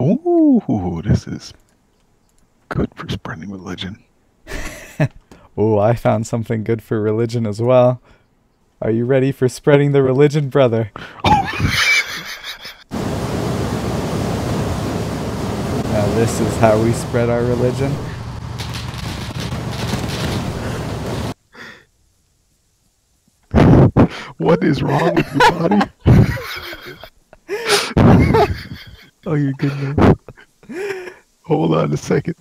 Ooh, this is good for spreading religion. Oh, I found something good for religion as well. Are you ready for spreading the religion, brother? now, this is how we spread our religion. What is wrong with your body? Oh, you're good. Hold on a second.